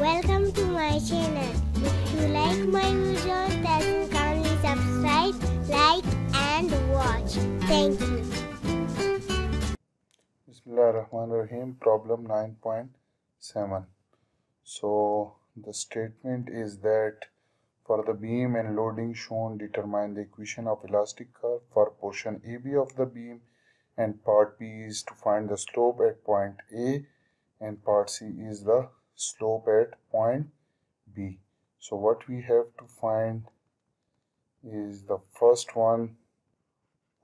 Welcome to my channel. If you like my videos, then kindly subscribe, like and watch. Thank you. Bismillahirrahmanirrahim. Problem 9.7. So the statement is that for the beam and loading shown, determine the equation of elastic curve for portion AB of the beam and part B is to find the slope at point A and part C is the slope at point B. So what we have to find is the first one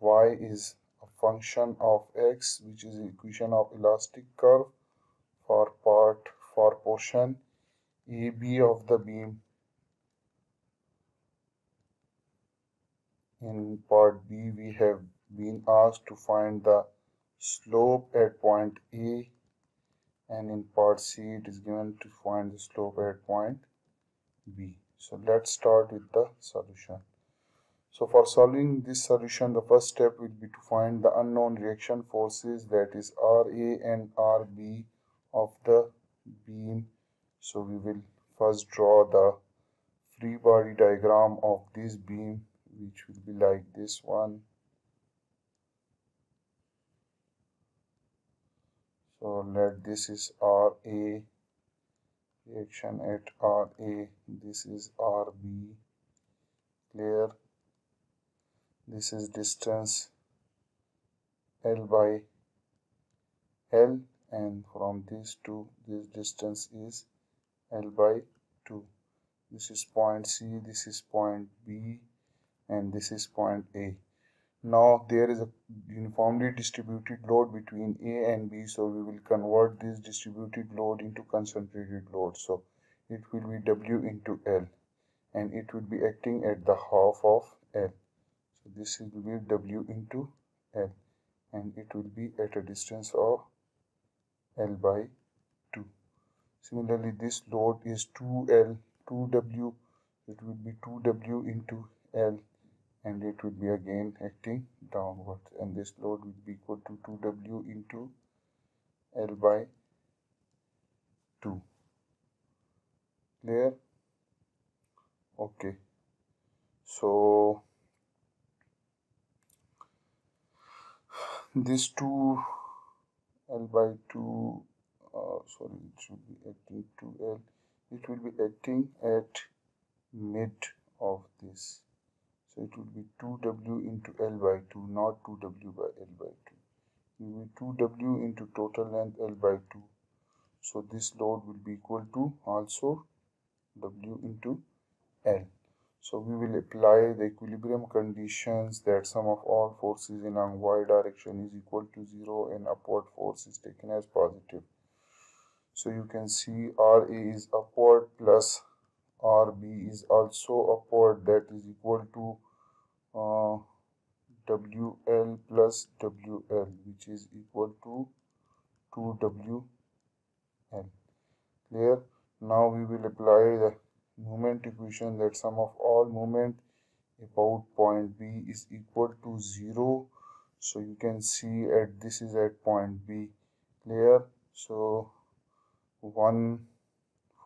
y is a function of x which is equation of elastic curve for part for portion AB of the beam in part B we have been asked to find the slope at point A and in part C it is given to find the slope at point B. So let's start with the solution. So for solving this solution the first step will be to find the unknown reaction forces that is RA and RB of the beam. So we will first draw the free body diagram of this beam which will be like this one so let this is RA reaction at RA this is RB clear. This is distance L by L and from this to this distance is L by 2 this is point C this is point B and this is point A now there is a uniformly distributed load between A and B so we will convert this distributed load into concentrated load. So it will be W into L and it will be acting at the half of L. So this will be W into L and it will be at a distance of L by 2 similarly this load is 2L 2W it will be 2W into L and it will be again acting downwards. And this load will be equal to 2w into L by 2 clear? Okay. So this 2 L by 2 uh, sorry it should be acting 2L it will be acting at mid of this so it will be 2W into L by 2, not 2W by L by 2. It will be 2W into total length L by 2. So this load will be equal to also W into L. So we will apply the equilibrium conditions that sum of all forces in a y direction is equal to 0 and upward force is taken as positive. So you can see RA is upward plus RB is also upward that is equal to uh, WL plus WL which is equal to 2WL. Clear? Now we will apply the moment equation that sum of all moment about point B is equal to 0. So you can see at this is at point B. Clear? So one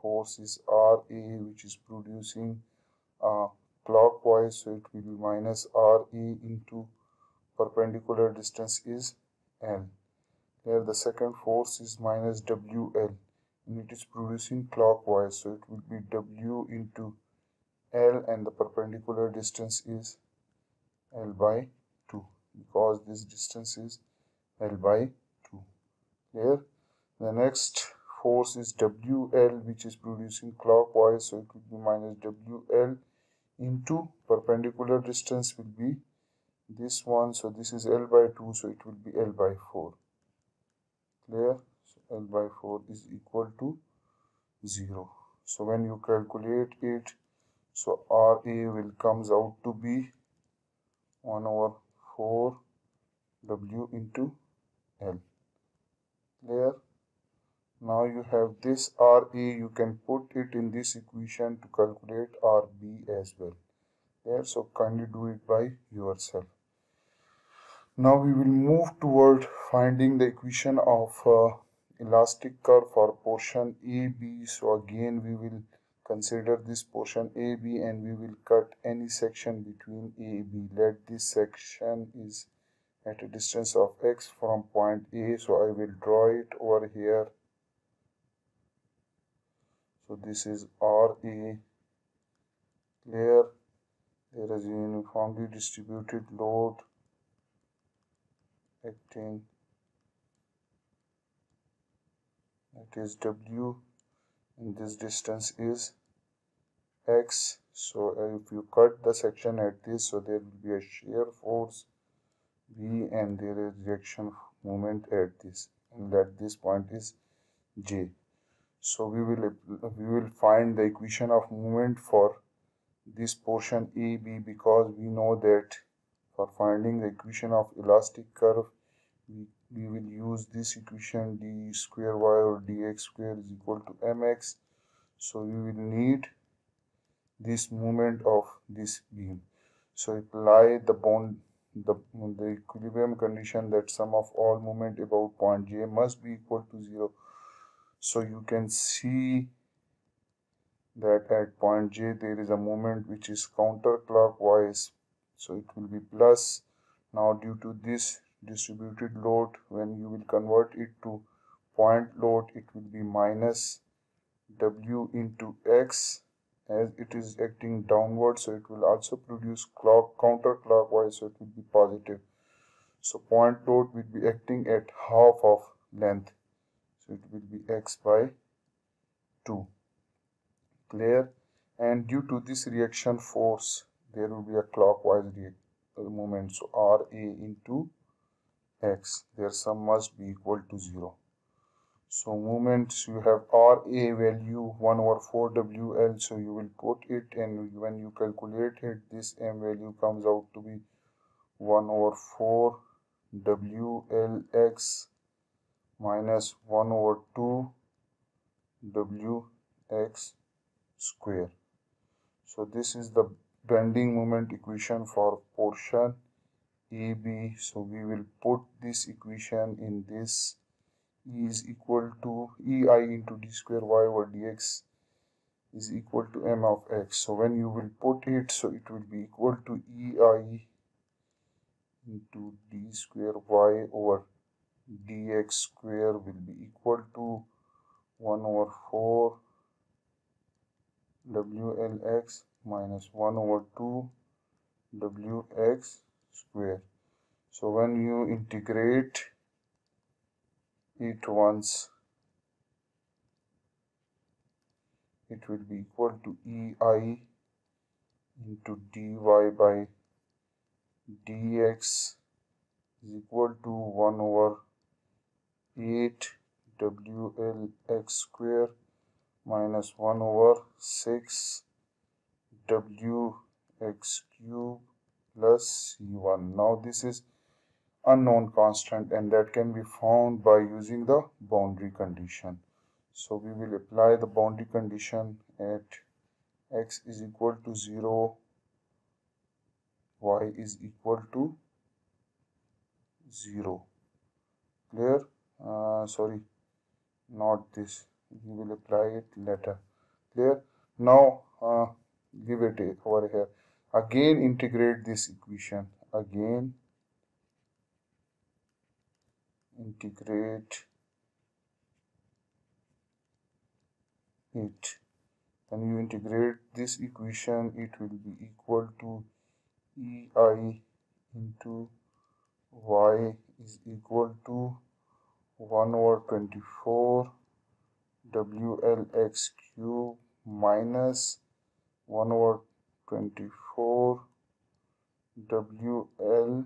force is RA which is producing uh, clockwise so it will be minus RE into perpendicular distance is L. Here the second force is minus WL and it is producing clockwise so it will be W into L and the perpendicular distance is L by 2 because this distance is L by 2. Here the next force is WL which is producing clockwise so it will be minus WL into perpendicular distance will be this one so this is L by 2 so it will be L by 4 clear? So L by 4 is equal to 0 so when you calculate it so RA will comes out to be 1 over 4 W into L. Clear now you have this RA, you can put it in this equation to calculate RB as well. There, so kindly do it by yourself. Now we will move toward finding the equation of uh, elastic curve for portion AB so again we will consider this portion AB and we will cut any section between AB let this section is at a distance of x from point A so I will draw it over here so this is RA clear there is uniformly distributed load acting. That is W. And this distance is X. So if you cut the section at this so there will be a shear force V and there is reaction moment at this. And at this point is J so we will we will find the equation of moment for this portion AB because we know that for finding the equation of elastic curve we, we will use this equation d square y or dx square is equal to mx. So we will need this moment of this beam. So apply the bond the, the equilibrium condition that sum of all moment about point j must be equal to 0 so you can see that at point j there is a moment which is counterclockwise. So it will be plus. Now due to this distributed load when you will convert it to point load it will be minus w into x. As it is acting downward so it will also produce clock counterclockwise so it will be positive. So point load will be acting at half of length it will be x by 2 clear? And due to this reaction force there will be a clockwise uh, movement so ra into x their sum must be equal to 0 so moments you have ra value 1 over 4 wl so you will put it and when you calculate it this m value comes out to be 1 over 4 wlx minus 1 over 2 wx square. So this is the bending moment equation for portion AB so we will put this equation in this E is equal to EI into d square y over dx is equal to m of x. So when you will put it so it will be equal to EI into d square y over dx square will be equal to 1 over 4 WLX minus 1 over 2 WX square. So when you integrate it once it will be equal to ei into dy by dx is equal to 1 over 8 wlx square minus 1 over 6 wx cube plus C1. Now this is unknown constant and that can be found by using the boundary condition. So we will apply the boundary condition at x is equal to 0, y is equal to 0. Clear? Uh, sorry, not this. We will apply it later. Clear? Now, uh, give it over here again integrate this equation again integrate it when you integrate this equation it will be equal to ei into y is equal to 1 over 24 wlx cube minus 1 over 24 wl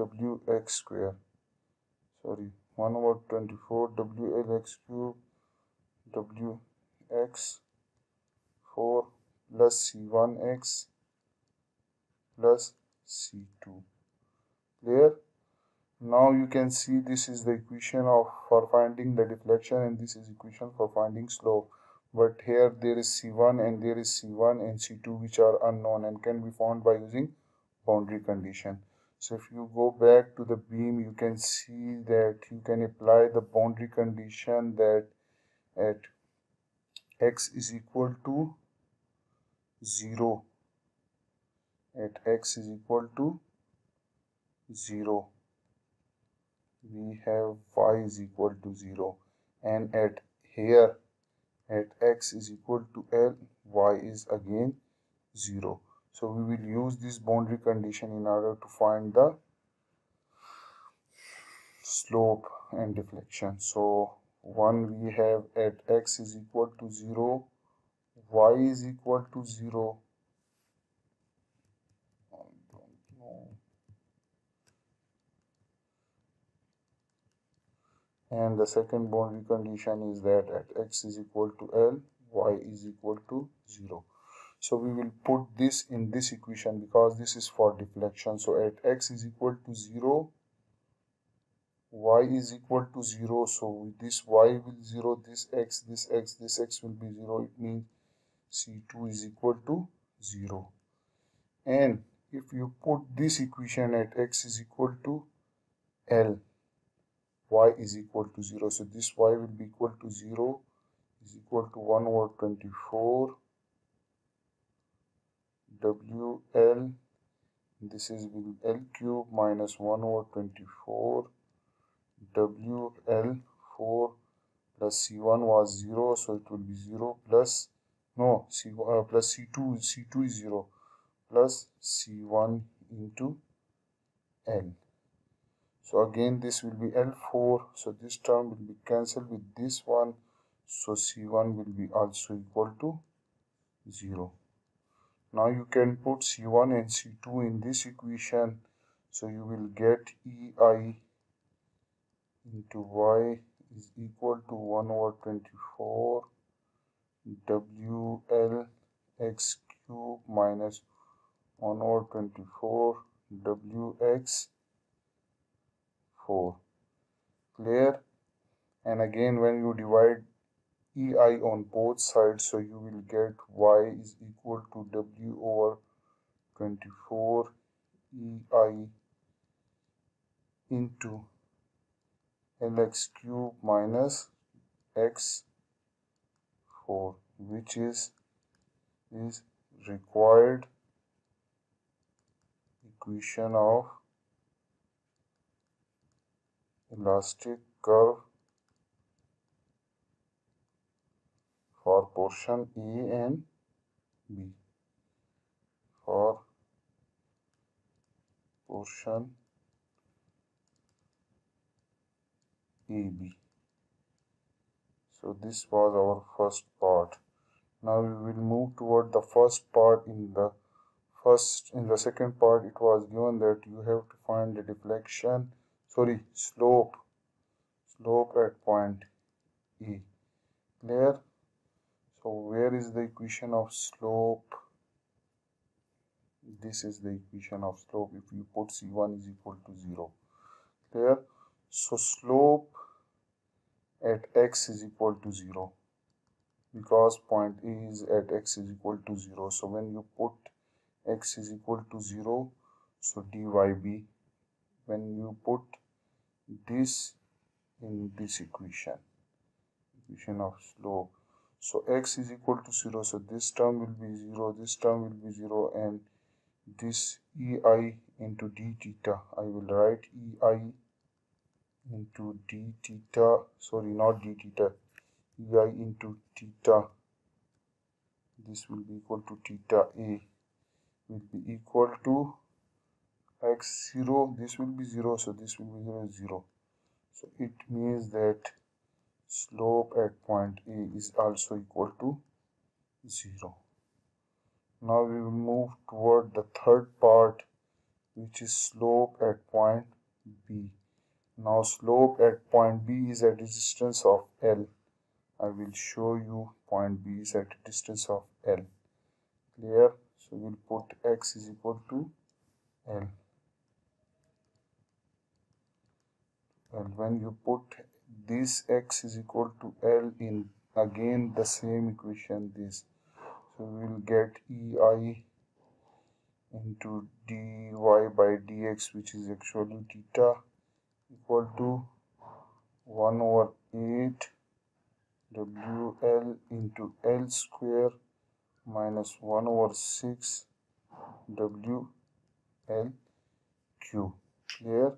wx square sorry 1 over 24 wlx cube wx 4 plus c1x plus c2 clear now you can see this is the equation of for finding the deflection and this is equation for finding slope but here there is C1 and there is C1 and C2 which are unknown and can be found by using boundary condition. so if you go back to the beam you can see that you can apply the boundary condition that at x is equal to 0 at x is equal to 0 we have y is equal to 0 and at here at x is equal to L y is again 0 so we will use this boundary condition in order to find the slope and deflection. So one we have at x is equal to 0 y is equal to 0 and the second boundary condition is that at x is equal to L, y is equal to 0. So we will put this in this equation because this is for deflection. So at x is equal to 0, y is equal to 0. So this y will 0, this x, this x, this x will be 0. It means C2 is equal to 0. And if you put this equation at x is equal to L, y is equal to 0 so this y will be equal to 0 is equal to 1 over 24 wl this is l cube minus 1 over 24 wl 4 plus c1 was 0 so it will be 0 plus no c uh, plus c2 c2 is 0 plus c1 into l so again this will be L4 so this term will be cancelled with this one. So C1 will be also equal to 0 now you can put C1 and C2 in this equation. So you will get EI into Y is equal to 1 over 24 WL x cube minus 1 over 24 WX 4 clear and again when you divide ei on both sides so you will get y is equal to w over 24 ei into lx cube minus x 4 which is is required equation of elastic curve for portion A and B for portion AB. So this was our first part. Now we will move toward the first part in the first in the second part it was given that you have to find the deflection sorry slope. Slope at point E. Clear? So where is the equation of slope? This is the equation of slope. If you put c1 is equal to 0 clear? So slope at x is equal to 0 because point A is at x is equal to 0 so when you put x is equal to 0 so dyb when you put this in this equation equation of slope. So x is equal to 0 so this term will be 0 this term will be 0 and this ei into d theta. I will write ei into d theta sorry not d theta ei into theta. This will be equal to theta a will be equal to x0 this will be 0 so this will be 0 0 so it means that slope at point A is also equal to 0 now we will move toward the third part which is slope at point B. Now slope at point B is at a distance of L. I will show you point B is at a distance of L. Clear? So we'll put x is equal to L and when you put this x is equal to L in again the same equation this so we will get EI into dy by dx which is actually theta equal to 1 over 8 wl into l square minus 1 over 6 w l q clear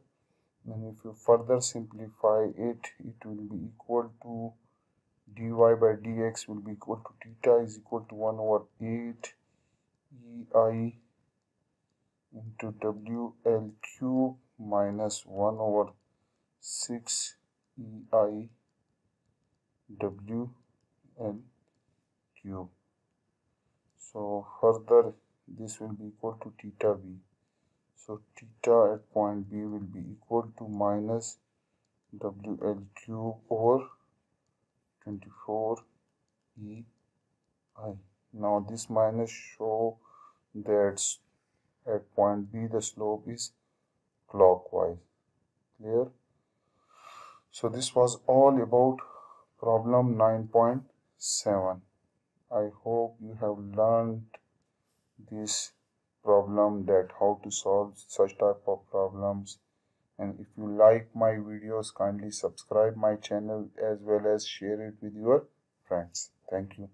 and if you further simplify it it will be equal to dy by dx will be equal to theta is equal to 1 over 8 ei into wl cube minus 1 over 6 ei wl cube. So further this will be equal to theta b so theta at point b will be equal to minus wl cube over 24 e i. Now this minus show that at point b the slope is clockwise. Clear? So this was all about problem 9.7 i hope you have learned this problem that how to solve such type of problems. And if you like my videos kindly subscribe my channel as well as share it with your friends. Thank you